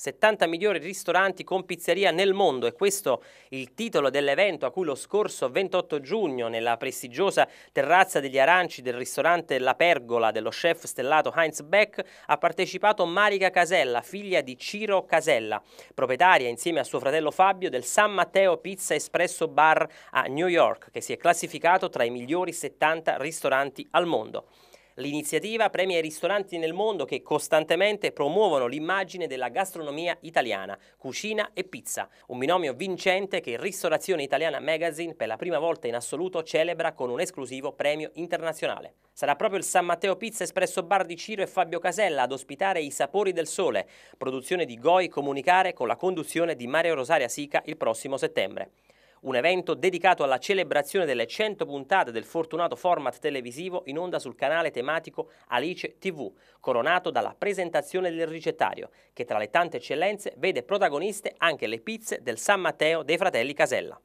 70 migliori ristoranti con pizzeria nel mondo e questo il titolo dell'evento a cui lo scorso 28 giugno nella prestigiosa terrazza degli aranci del ristorante La Pergola dello chef stellato Heinz Beck ha partecipato Marica Casella, figlia di Ciro Casella, proprietaria insieme a suo fratello Fabio del San Matteo Pizza Espresso Bar a New York che si è classificato tra i migliori 70 ristoranti al mondo. L'iniziativa premia i ristoranti nel mondo che costantemente promuovono l'immagine della gastronomia italiana, cucina e pizza, un binomio vincente che Ristorazione Italiana Magazine per la prima volta in assoluto celebra con un esclusivo premio internazionale. Sarà proprio il San Matteo Pizza Espresso Bar di Ciro e Fabio Casella ad ospitare i Sapori del Sole, produzione di Goi Comunicare con la conduzione di Mario Rosaria Sica il prossimo settembre un evento dedicato alla celebrazione delle 100 puntate del fortunato format televisivo in onda sul canale tematico Alice TV, coronato dalla presentazione del ricettario, che tra le tante eccellenze vede protagoniste anche le pizze del San Matteo dei fratelli Casella.